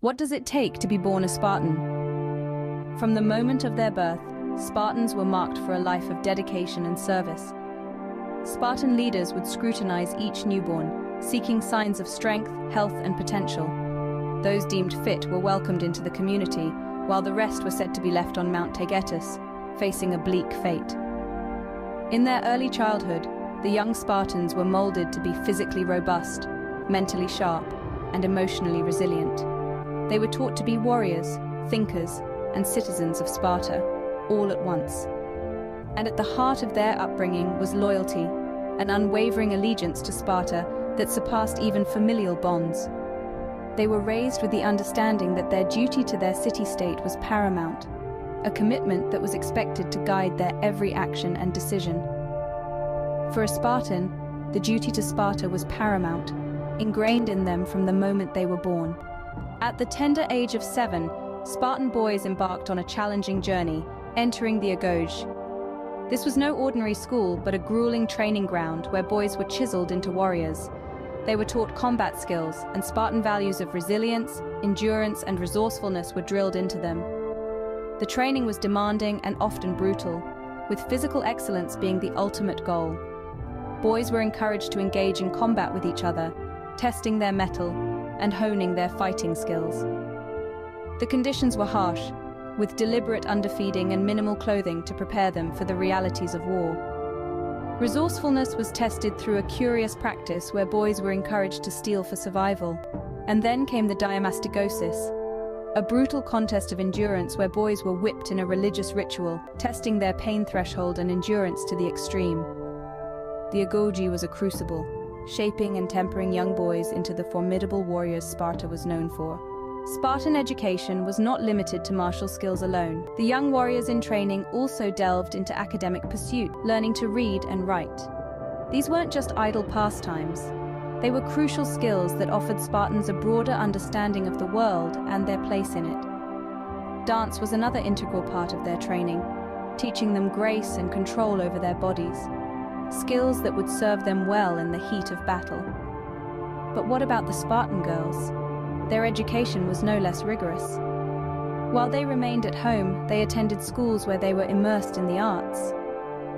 What does it take to be born a Spartan? From the moment of their birth, Spartans were marked for a life of dedication and service. Spartan leaders would scrutinize each newborn, seeking signs of strength, health, and potential. Those deemed fit were welcomed into the community, while the rest were said to be left on Mount Taygetus, facing a bleak fate. In their early childhood, the young Spartans were molded to be physically robust, mentally sharp, and emotionally resilient. They were taught to be warriors, thinkers, and citizens of Sparta, all at once. And at the heart of their upbringing was loyalty, an unwavering allegiance to Sparta that surpassed even familial bonds. They were raised with the understanding that their duty to their city-state was paramount, a commitment that was expected to guide their every action and decision. For a Spartan, the duty to Sparta was paramount, ingrained in them from the moment they were born. At the tender age of seven, Spartan boys embarked on a challenging journey, entering the Agoge. This was no ordinary school, but a grueling training ground where boys were chiseled into warriors. They were taught combat skills, and Spartan values of resilience, endurance, and resourcefulness were drilled into them. The training was demanding and often brutal, with physical excellence being the ultimate goal. Boys were encouraged to engage in combat with each other, testing their mettle and honing their fighting skills. The conditions were harsh, with deliberate underfeeding and minimal clothing to prepare them for the realities of war. Resourcefulness was tested through a curious practice where boys were encouraged to steal for survival. And then came the diamastigosis, a brutal contest of endurance where boys were whipped in a religious ritual, testing their pain threshold and endurance to the extreme. The agoge was a crucible, shaping and tempering young boys into the formidable warriors Sparta was known for. Spartan education was not limited to martial skills alone. The young warriors in training also delved into academic pursuit, learning to read and write. These weren't just idle pastimes. They were crucial skills that offered Spartans a broader understanding of the world and their place in it. Dance was another integral part of their training, teaching them grace and control over their bodies skills that would serve them well in the heat of battle. But what about the Spartan girls? Their education was no less rigorous. While they remained at home, they attended schools where they were immersed in the arts.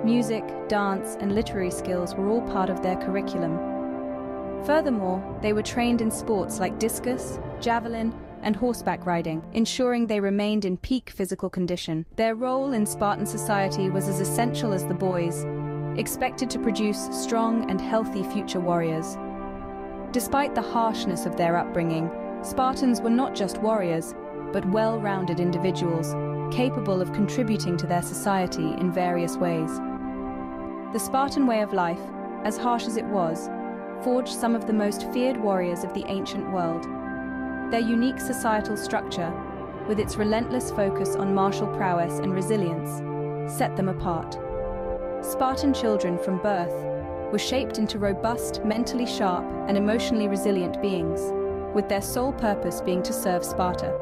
Music, dance, and literary skills were all part of their curriculum. Furthermore, they were trained in sports like discus, javelin, and horseback riding, ensuring they remained in peak physical condition. Their role in Spartan society was as essential as the boys, expected to produce strong and healthy future warriors. Despite the harshness of their upbringing, Spartans were not just warriors, but well-rounded individuals, capable of contributing to their society in various ways. The Spartan way of life, as harsh as it was, forged some of the most feared warriors of the ancient world. Their unique societal structure, with its relentless focus on martial prowess and resilience, set them apart. Spartan children from birth were shaped into robust, mentally sharp, and emotionally resilient beings, with their sole purpose being to serve Sparta.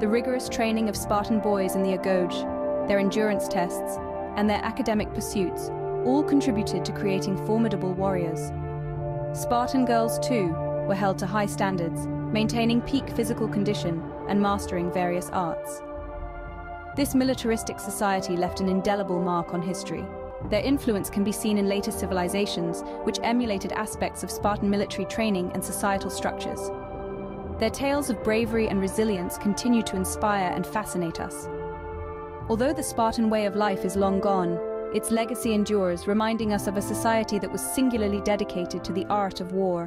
The rigorous training of Spartan boys in the Agoge, their endurance tests, and their academic pursuits all contributed to creating formidable warriors. Spartan girls, too, were held to high standards, maintaining peak physical condition and mastering various arts. This militaristic society left an indelible mark on history. Their influence can be seen in later civilizations, which emulated aspects of Spartan military training and societal structures. Their tales of bravery and resilience continue to inspire and fascinate us. Although the Spartan way of life is long gone, its legacy endures, reminding us of a society that was singularly dedicated to the art of war.